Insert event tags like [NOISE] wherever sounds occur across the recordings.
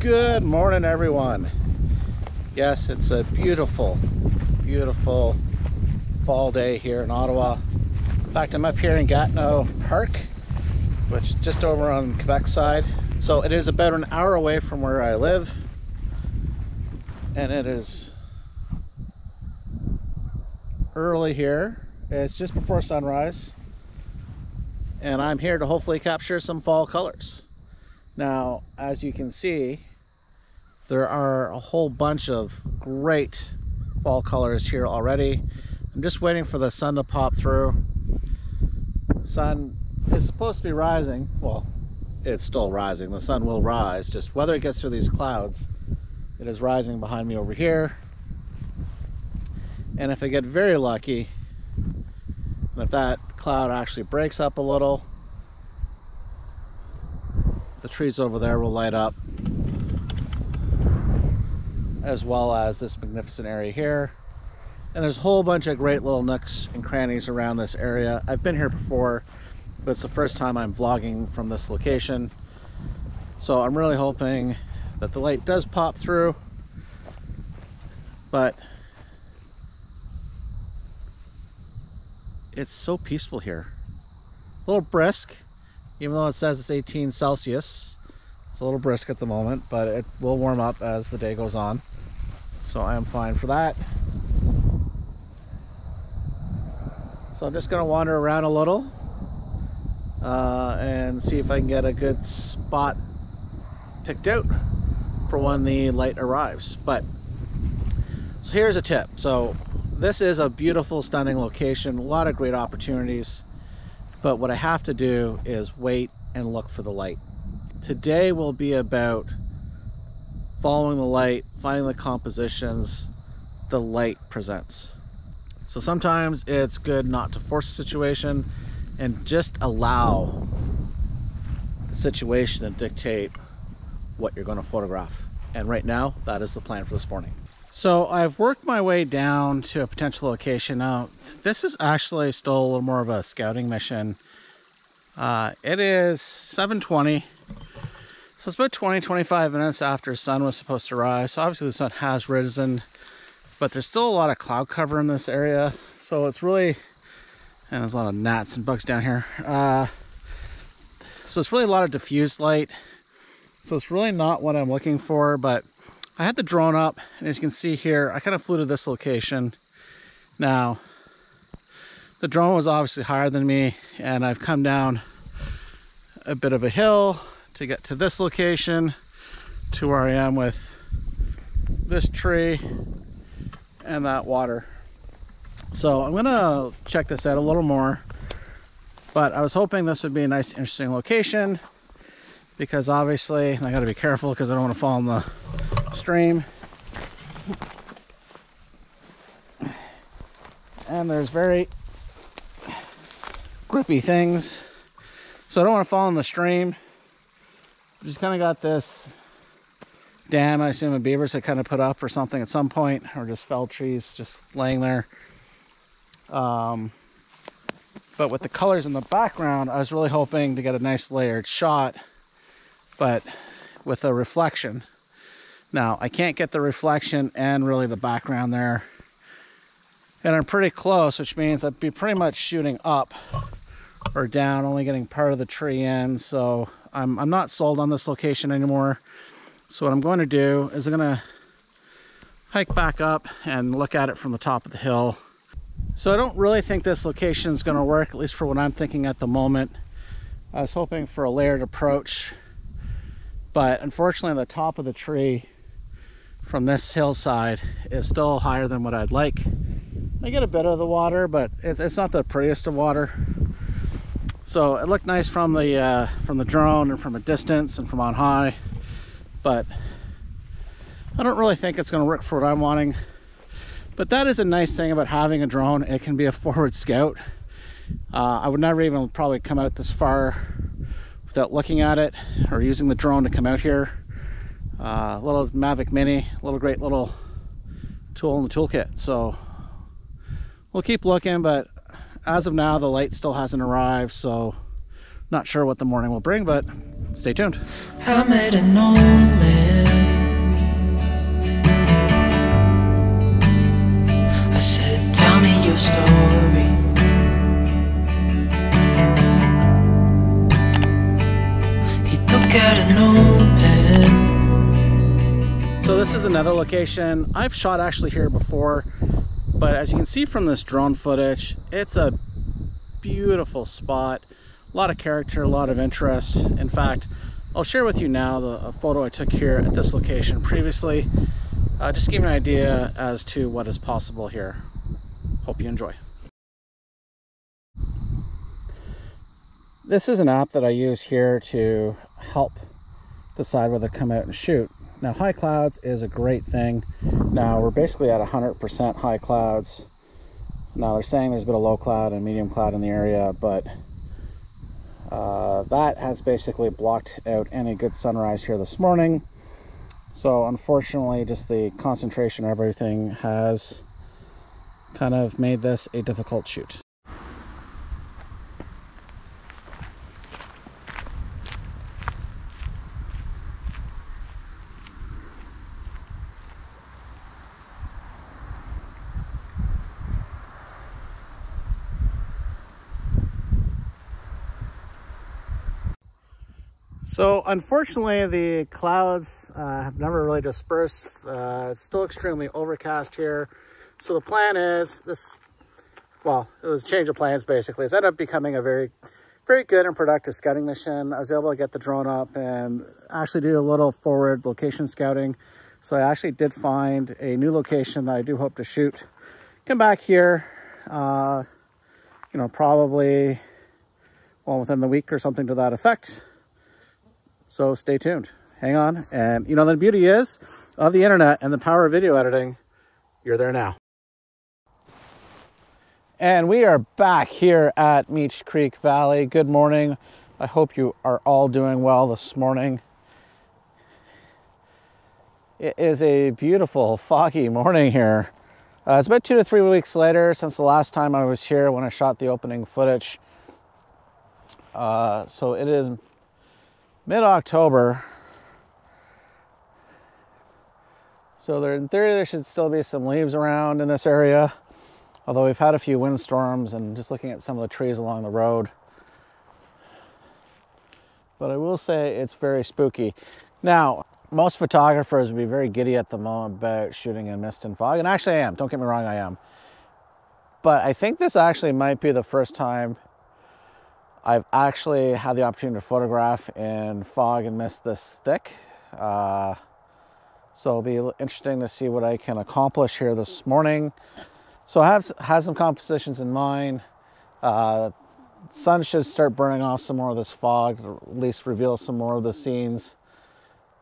Good morning, everyone. Yes, it's a beautiful, beautiful fall day here in Ottawa. In fact, I'm up here in Gatineau Park, which is just over on Quebec side. So it is about an hour away from where I live. And it is early here. It's just before sunrise. And I'm here to hopefully capture some fall colors. Now, as you can see, there are a whole bunch of great fall colors here already. I'm just waiting for the sun to pop through. The sun is supposed to be rising. Well, it's still rising. The sun will rise. Just whether it gets through these clouds, it is rising behind me over here. And if I get very lucky, and if that cloud actually breaks up a little, the trees over there will light up as well as this magnificent area here. And there's a whole bunch of great little nooks and crannies around this area. I've been here before, but it's the first time I'm vlogging from this location. So I'm really hoping that the light does pop through, but it's so peaceful here. A little brisk, even though it says it's 18 Celsius. It's a little brisk at the moment, but it will warm up as the day goes on so I am fine for that. So I'm just going to wander around a little uh, and see if I can get a good spot picked out for when the light arrives. But so here's a tip. So this is a beautiful, stunning location, a lot of great opportunities. But what I have to do is wait and look for the light. Today will be about following the light, finding the compositions the light presents. So sometimes it's good not to force a situation and just allow the situation to dictate what you're going to photograph. And right now, that is the plan for this morning. So I've worked my way down to a potential location. Now, this is actually still a little more of a scouting mission. Uh, it is 720 so it's about 20, 25 minutes after sun was supposed to rise. So obviously the sun has risen, but there's still a lot of cloud cover in this area. So it's really, and there's a lot of gnats and bugs down here. Uh, so it's really a lot of diffused light. So it's really not what I'm looking for, but I had the drone up and as you can see here, I kind of flew to this location. Now, the drone was obviously higher than me and I've come down a bit of a hill to get to this location to where I am with this tree and that water. So I'm gonna check this out a little more, but I was hoping this would be a nice, interesting location because obviously I gotta be careful because I don't want to fall in the stream. And there's very grippy things. So I don't want to fall in the stream just kind of got this dam, I assume a beavers had kind of put up or something at some point, or just fell trees just laying there. Um, but with the colors in the background, I was really hoping to get a nice layered shot, but with a reflection. Now, I can't get the reflection and really the background there. And I'm pretty close, which means I'd be pretty much shooting up or down, only getting part of the tree in. So I'm, I'm not sold on this location anymore. So what I'm going to do is I'm going to hike back up and look at it from the top of the hill. So I don't really think this location is going to work, at least for what I'm thinking at the moment. I was hoping for a layered approach, but unfortunately the top of the tree from this hillside is still higher than what I'd like. I get a bit of the water, but it's not the prettiest of water. So it looked nice from the uh, from the drone and from a distance and from on high, but I don't really think it's going to work for what I'm wanting. But that is a nice thing about having a drone. It can be a [LAUGHS] forward scout. Uh, I would never even probably come out this far without looking at it or using the drone to come out here. Uh, little Mavic Mini, a little great little tool in the toolkit. So we'll keep looking, but as of now, the light still hasn't arrived, so not sure what the morning will bring, but stay tuned. I an. I said, tell me your story. He took out an. So this is another location. I've shot actually here before but as you can see from this drone footage, it's a beautiful spot. A lot of character, a lot of interest. In fact, I'll share with you now the photo I took here at this location previously. Uh, just to give you an idea as to what is possible here. Hope you enjoy. This is an app that I use here to help decide whether to come out and shoot. Now high clouds is a great thing. Now we're basically at 100% high clouds. Now they're saying there's a bit of low cloud and medium cloud in the area, but uh, that has basically blocked out any good sunrise here this morning. So unfortunately, just the concentration of everything has kind of made this a difficult shoot. So unfortunately, the clouds uh, have never really dispersed. Uh, it's still extremely overcast here. So the plan is this, well, it was change of plans basically. It's ended up becoming a very, very good and productive scouting mission. I was able to get the drone up and actually do a little forward location scouting. So I actually did find a new location that I do hope to shoot. Come back here, uh, you know, probably, well, within the week or something to that effect. So stay tuned. Hang on. And you know, the beauty is of the internet and the power of video editing, you're there now. And we are back here at Meech Creek Valley. Good morning. I hope you are all doing well this morning. It is a beautiful foggy morning here. Uh, it's about two to three weeks later since the last time I was here when I shot the opening footage. Uh, so it is mid-October. So there, in theory, there should still be some leaves around in this area. Although we've had a few windstorms and just looking at some of the trees along the road. But I will say it's very spooky. Now, most photographers would be very giddy at the moment about shooting in mist and fog. And actually I am, don't get me wrong, I am. But I think this actually might be the first time I've actually had the opportunity to photograph in fog and mist this thick. Uh, so it'll be interesting to see what I can accomplish here this morning. So I have had some compositions in mind. Uh, sun should start burning off some more of this fog, at least reveal some more of the scenes.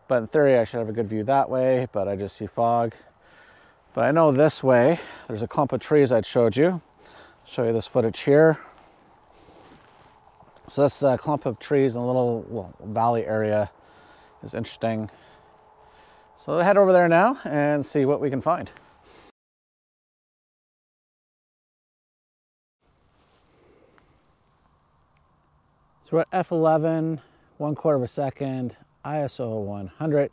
But in theory, I should have a good view that way, but I just see fog. But I know this way, there's a clump of trees I'd showed you. I'll show you this footage here. So this uh, clump of trees in a little, little valley area is interesting. So head over there now and see what we can find. So we're at f11, one quarter of a second, ISO 100.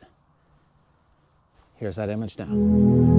Here's that image now.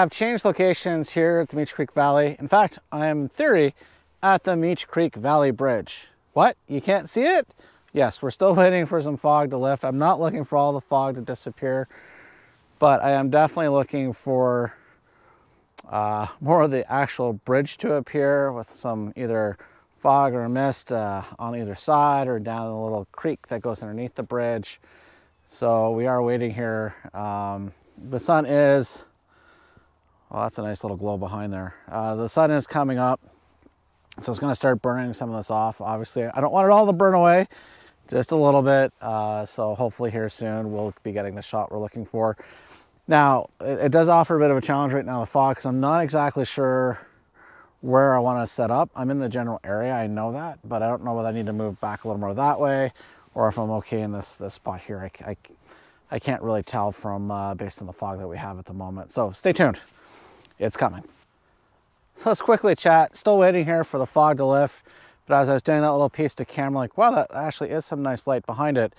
Have changed locations here at the Meech Creek Valley. In fact, I am in theory at the Meech Creek Valley Bridge. What? You can't see it? Yes, we're still [LAUGHS] waiting for some fog to lift. I'm not looking for all the fog to disappear, but I am definitely looking for uh, more of the actual bridge to appear with some either fog or mist uh, on either side or down the little creek that goes underneath the bridge. So we are waiting here. Um, the sun is well, that's a nice little glow behind there. Uh, the sun is coming up, so it's gonna start burning some of this off. Obviously, I don't want it all to burn away, just a little bit. Uh, so hopefully here soon, we'll be getting the shot we're looking for. Now, it, it does offer a bit of a challenge right now, the fog, I'm not exactly sure where I want to set up. I'm in the general area, I know that, but I don't know whether I need to move back a little more that way or if I'm okay in this, this spot here. I, I, I can't really tell from uh, based on the fog that we have at the moment. So stay tuned. It's coming. So let's quickly chat. Still waiting here for the fog to lift. But as I was doing that little piece to camera, like, wow, that actually is some nice light behind it.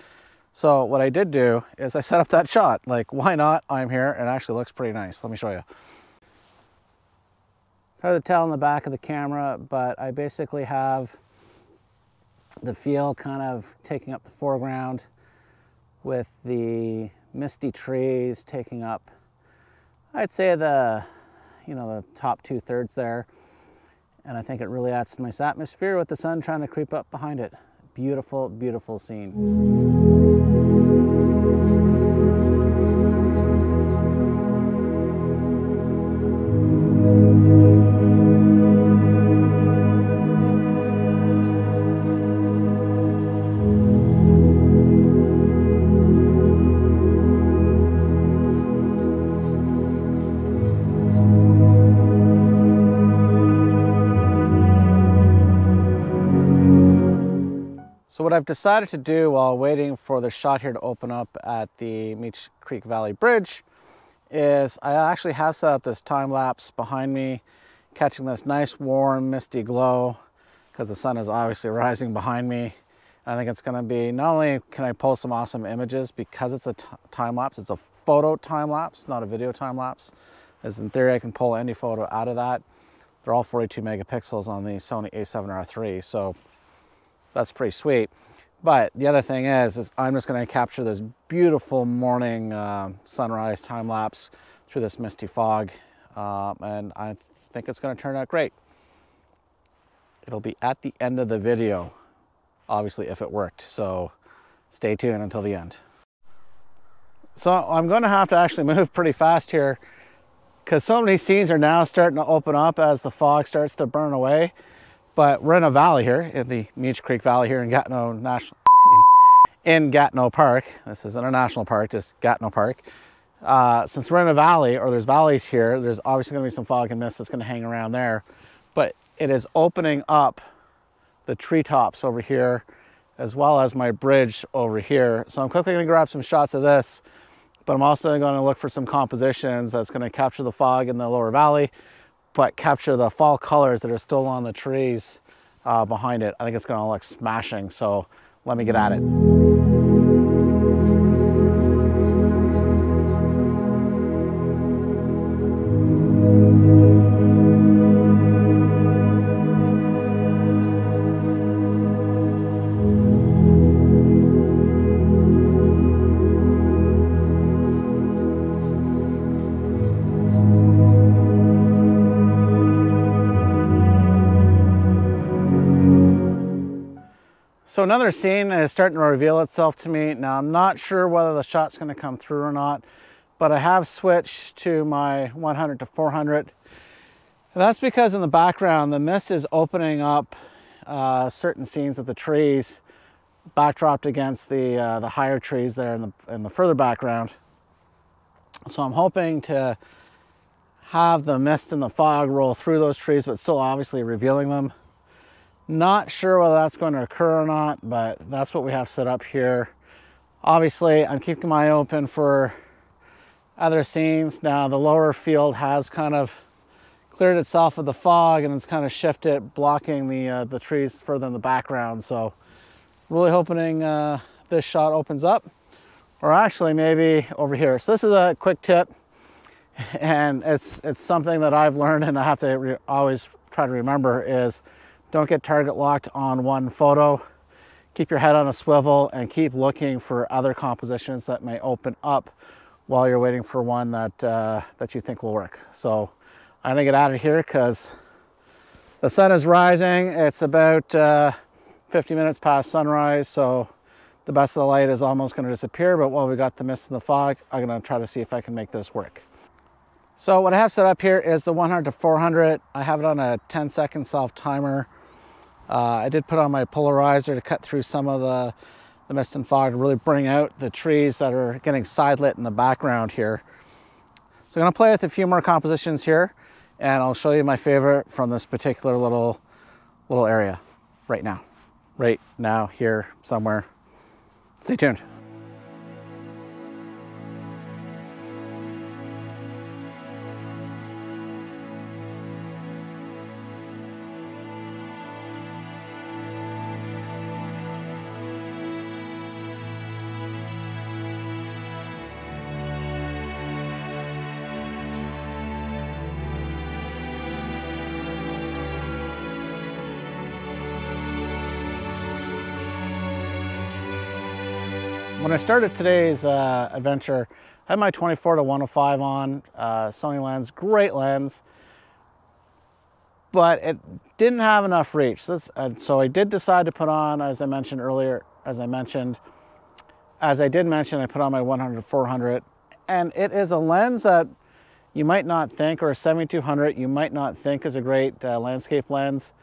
So what I did do is I [LAUGHS] set up that shot. Like, why not? I'm here and it actually looks pretty nice. Let me show you. It's hard to tell in the back of the camera, but I basically have the field kind of taking up the foreground with the misty trees taking up, I'd say the, you know, the top two thirds there. And I think it really adds to nice atmosphere with the sun trying to creep up behind it. Beautiful, beautiful scene. So what I've decided to do while waiting for the shot here to open up at the Meech Creek Valley Bridge is I actually have set up this time lapse behind me, catching this nice warm misty glow because the sun is obviously [LAUGHS] rising behind me. And I think it's gonna be, not only can I pull some awesome images because it's a time lapse, it's a photo time lapse, not a video time lapse. As in theory, I can pull any photo out of that. They're all 42 megapixels on the Sony a7R III. So that's pretty sweet. But the other thing is, is I'm just going to capture this beautiful morning uh, sunrise time lapse through this misty fog, uh, and I think it's going to turn out great. It'll be at the end of the video, obviously, if it worked. So stay tuned until the end. So I'm going to have to actually [LAUGHS] move pretty fast here because so many scenes are now starting to open up as the fog starts to burn away. But we're in a valley here, in the Meech Creek Valley here in Gatineau National, in, [LAUGHS] in Gatineau Park. This isn't a park, just Gatineau Park. Uh, since we're in a valley, or there's valleys here, there's obviously gonna be some fog and mist that's gonna hang around there. But it is opening up the treetops over here, as well as my bridge over here. So I'm quickly gonna grab some shots of this, but I'm also gonna look for some compositions that's gonna capture the fog in the lower valley but capture the fall colors that are still on the trees uh, behind it. I think it's gonna look smashing, so let me get at it. So another scene is starting to reveal itself to me. Now I'm not sure whether the shot's gonna come through or not, but I have switched to my 100 to 400. And that's because in the background, the mist is opening up uh, certain scenes of the trees backdropped against the, uh, the higher trees there in the, in the further background. So I'm hoping to have the mist and the fog roll through those trees, but still obviously revealing them. Not sure whether that's going to occur or not, but that's what we have set up here. Obviously, I'm keeping my eye open for other scenes. Now, the lower field has kind of cleared itself of the fog and it's kind of shifted, blocking the, uh, the trees further in the background. So really hoping uh, this shot opens up or actually maybe over here. So this is a quick tip [LAUGHS] and it's, it's something that I've learned and I have to always try to remember is don't get target locked on one photo. Keep your head on a swivel and keep looking for other compositions that may open up while you're waiting for one that, uh, that you think will work. So I'm gonna get out of here because the sun is rising. It's about uh, 50 minutes past sunrise. So the best of the light is almost gonna disappear. But while we got the mist and the fog, I'm gonna try to see if I can make this work. So what I have set up here is the 100 to 400. I have it on a 10 second self timer. Uh, I did put on my polarizer to cut through some of the, the mist and fog to really bring out the trees that are getting side lit in the background here. So I'm gonna play with a few more compositions here and I'll show you my favorite from this particular little, little area right now. Right now, here, somewhere. Stay tuned. When I started today's uh, adventure, I had my 24 to 105 on, uh, Sony lens, great lens, but it didn't have enough reach. So, uh, so I did decide to put on, as I mentioned earlier, as I mentioned, as I did mention, I put on my 100 400, and it is a lens that you might not think, or a 7200, you might not think is a great uh, landscape lens,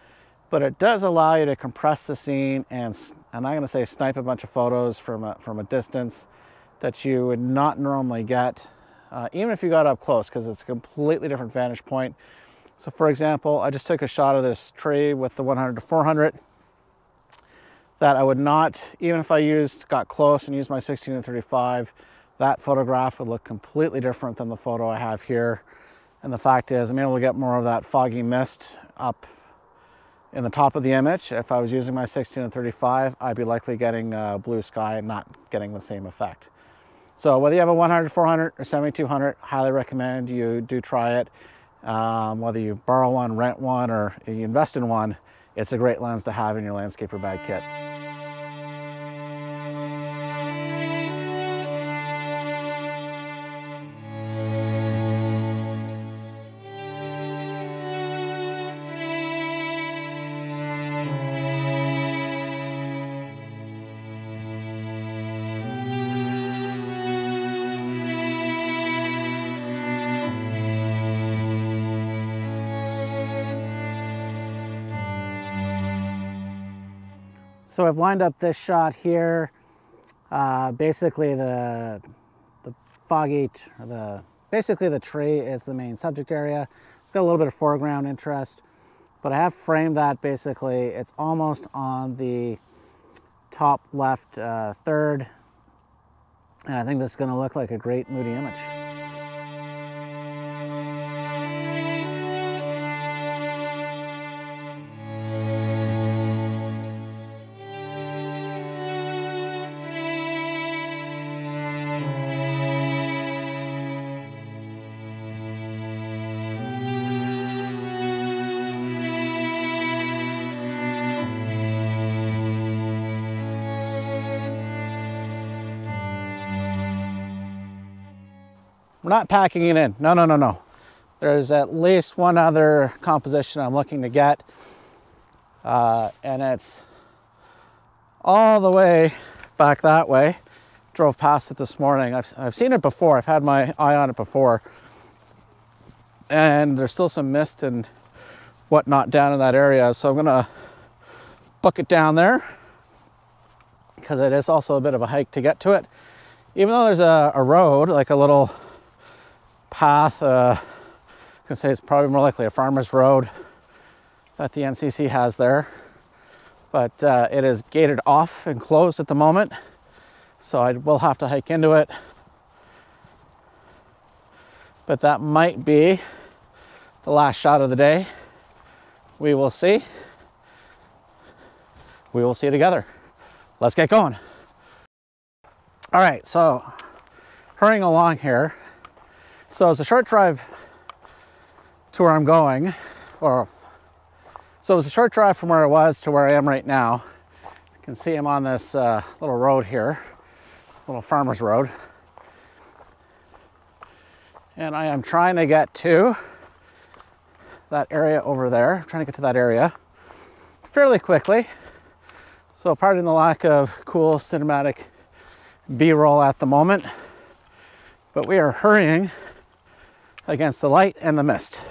but it does allow you to compress the scene and, and I'm gonna say snipe a bunch of photos from a, from a distance that you would not normally get, uh, even if you got up close, because it's a completely different vantage point. So for example, I just took a shot of this tree with the 100 to 400 that I would not, even if I used, got close and used my 16 to 35, that photograph would look completely different than the photo I have here. And the fact is, I'm able to get more of that foggy mist up in the top of the image. If I was using my 16 and 35, I'd be likely getting uh, blue sky and not getting the same effect. So whether you have a 100, 400 or 7200, highly recommend you do try it. Um, whether you borrow one, rent one, or you invest in one, it's a great lens to have in your landscaper bag kit. So I've lined up this shot here. Uh, basically the, the foggy, the, basically the tree is the main subject area. It's got a little bit of foreground interest, but I have framed that basically, it's almost on the top left uh, third. And I think this is gonna look like a great moody image. We're not packing it in. No, no, no, no. There's at least one other composition I'm looking to get. Uh, and it's all the way back that way. Drove past it this morning. I've, I've seen it before. I've had my eye on it before. And there's still some mist and whatnot down in that area. So I'm gonna book it down there because it is also a bit of a hike to get to it. Even though there's a, a road, like a little path. Uh, I can say it's probably more likely a farmer's road that the NCC has there. But uh, it is gated off and closed at the moment. So I will have to hike into it. But that might be the last shot of the day. We will see. We will see together. Let's get going. All right, so hurrying along here, so it's a short drive to where I'm going, or so it's a short drive from where I was to where I am right now. You can see I'm on this uh, little road here, little farmer's road. And I am trying to get to that area over there, I'm trying to get to that area fairly quickly. So pardon the lack of cool cinematic B-roll at the moment, but we are hurrying against the light and the mist.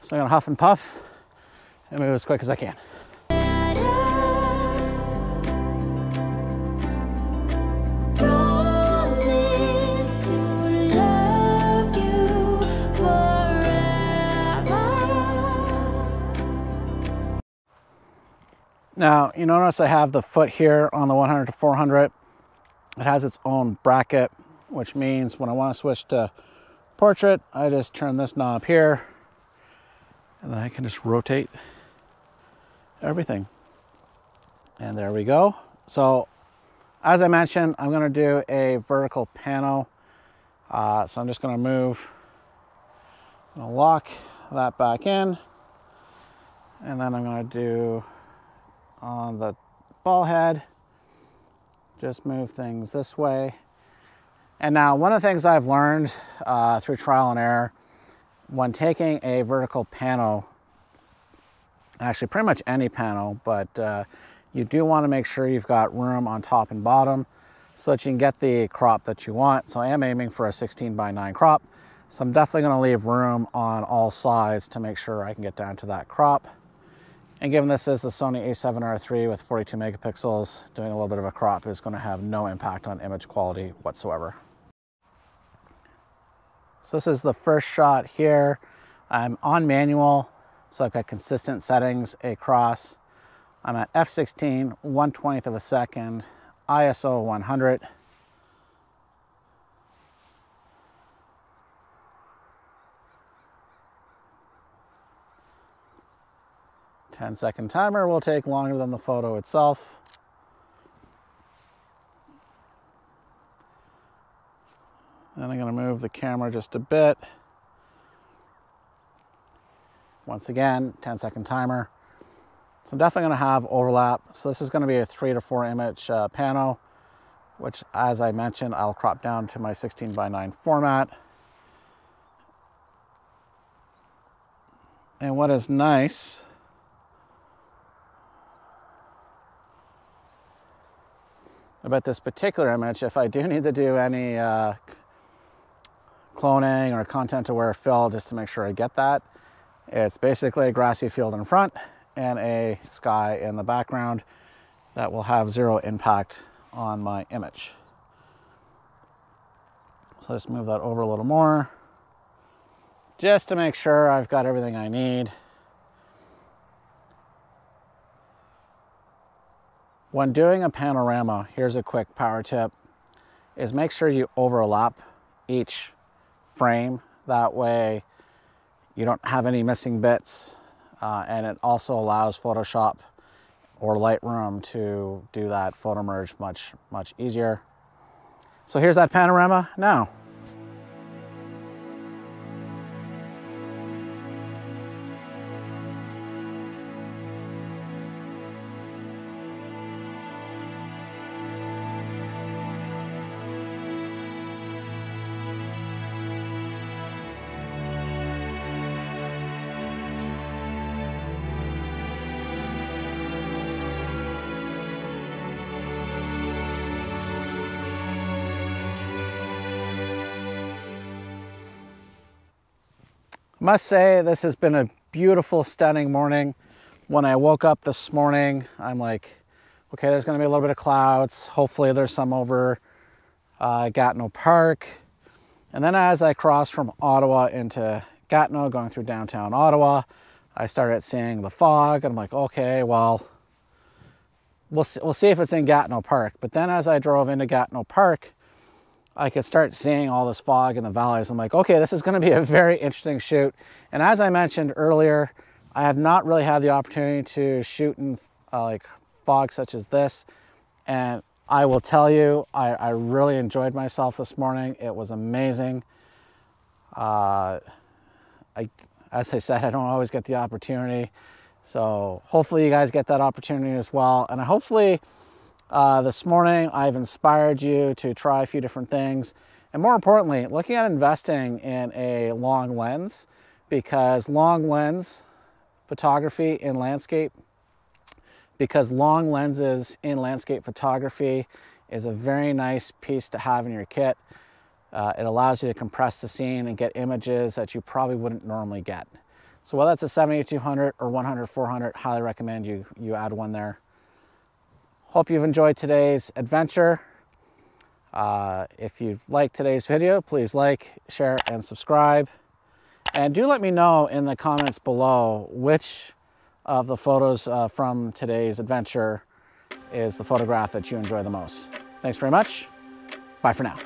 So I'm gonna huff and puff and move as quick as I can. Now, you notice I have the foot here on the 100 to 400. It has its own bracket which means when I want to switch to portrait, I just turn this knob here and then I can just rotate everything. And there we go. So as I mentioned, I'm going to do a vertical pano. Uh, so I'm just going to move, going to lock that back in. And then I'm going to do on the ball head, just move things this way. And now one of the things I've learned uh, through trial and error, when taking a vertical panel, actually pretty much any panel, but uh, you do want to make sure you've got room on top and bottom so that you can get the crop that you want. So I am aiming for a 16 by 9 crop. So I'm definitely going to leave room on all sides to make sure I can get down to that crop. And given this is the Sony a7R III with 42 megapixels, doing a little bit of a crop is going to have no impact on image quality whatsoever. So this is the first shot here. I'm on manual, so I've got consistent settings across. I'm at f16, 1 20th of a second, ISO 100. Ten second timer will take longer than the photo itself. Then I'm gonna move the camera just a bit. Once again, 10 second timer. So I'm definitely gonna have overlap. So this is gonna be a three to four image uh, pano, which as I mentioned, I'll crop down to my 16 by nine format. And what is nice about this particular image, if I do [LAUGHS] need to do any uh, cloning or content aware fill just to make sure I get that, it's basically a grassy field in front and a sky in the background that will have zero impact on my image. So just move that over a little more just to make sure I've got everything I need. When doing a panorama, here's a quick power tip, is make sure you overlap each frame. That way you don't have any missing bits uh, and it also allows Photoshop or Lightroom to do that photo merge much, much easier. So here's that panorama now. Must say this has been a beautiful, stunning morning. When I woke up this morning, I'm like, okay, there's gonna be a little bit of clouds. Hopefully there's some over uh, Gatineau Park. And then as I crossed from Ottawa into Gatineau, going through downtown Ottawa, I started seeing the fog. And I'm like, okay, well, we'll see, we'll see if it's in Gatineau Park. But then as I drove into Gatineau Park, I could start seeing all this fog in the valleys. I'm like, okay, this is going to be a very interesting shoot. And as I mentioned earlier, I have not really had the opportunity to shoot in uh, like fog such as this. And I will tell you, I, I really enjoyed myself this morning. It was amazing. Uh, I, as I said, I don't always get the opportunity. So hopefully you guys get that opportunity as well. And hopefully uh, this morning, I've inspired you to try a few different things. And more importantly, looking at investing in a long lens because long lens photography in landscape, because long lenses in landscape photography is a very nice piece to have in your kit. Uh, it allows you to compress the scene and get images that you probably wouldn't normally get. So whether it's a 7200 or 100 400, highly recommend you, you add one there. Hope you've enjoyed today's adventure. Uh, if you liked today's video, please like, share, and subscribe. And do let me know in the comments below which of the photos uh, from today's adventure is the photograph that you enjoy the most. Thanks very much. Bye for now.